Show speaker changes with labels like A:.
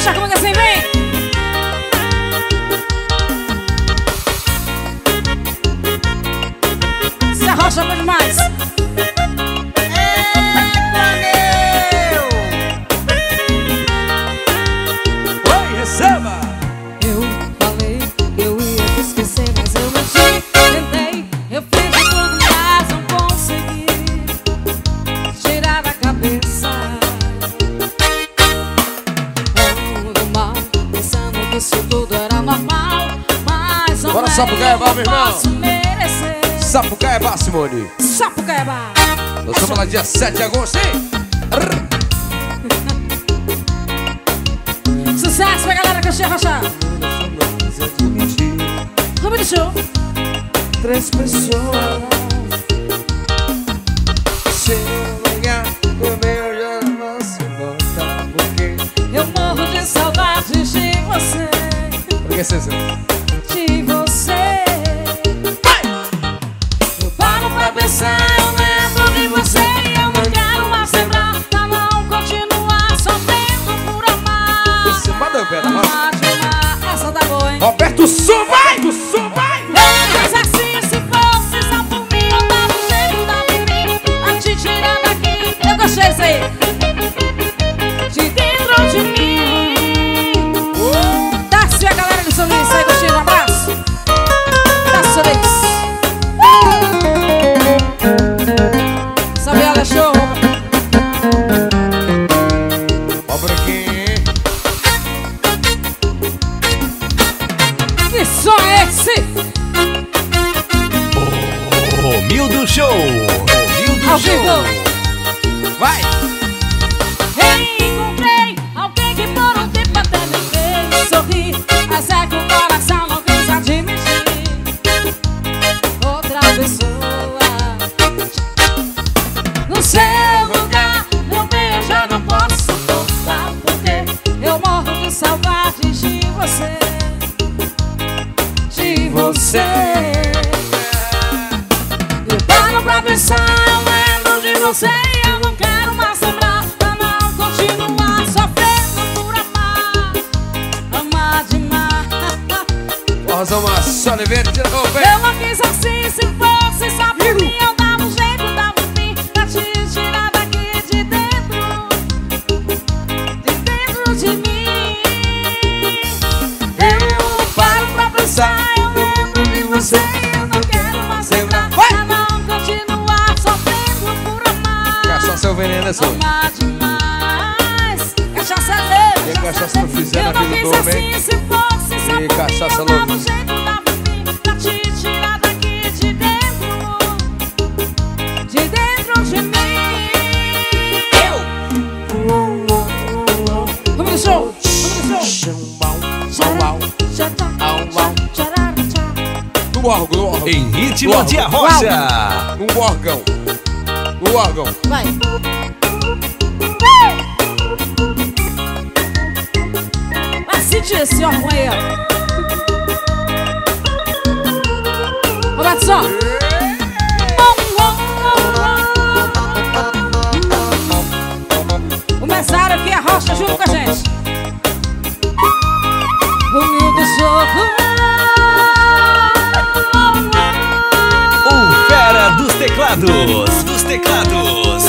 A: Puxa a canga assim, vem! Se arrocha
B: bem
A: demais!
B: Sapucaia,
A: é
B: meu irmão. Sapucaia, é Simone.
A: Sapucaia.
B: É Nós vamos lá dia 7 de agosto, hein?
A: Sucesso pra galera que eu chego achar. Vamos de show.
B: Três pessoas.
A: Sim. pedra. só esse.
C: Romildo Show Romildo Show.
B: Vai!
A: não sei, eu não quero mais lembrar Pra não continuar sofrendo por amar Amar demais.
B: Vamos, só Oliveira, tira a roupa
A: Eu não quis assim, se foi seu veneno é seu.
B: Cachaça é
A: E cachaça
B: não fizer na vida do homem. E cachaça louca.
C: Em ritmo de arrocha.
B: Um órgão o órgão.
A: Vai. Mas esse órgão aí, ó. Roberto, só. Começaram aqui a rocha junto com a gente.
C: Bonito jogo. teclados, Dos teclados.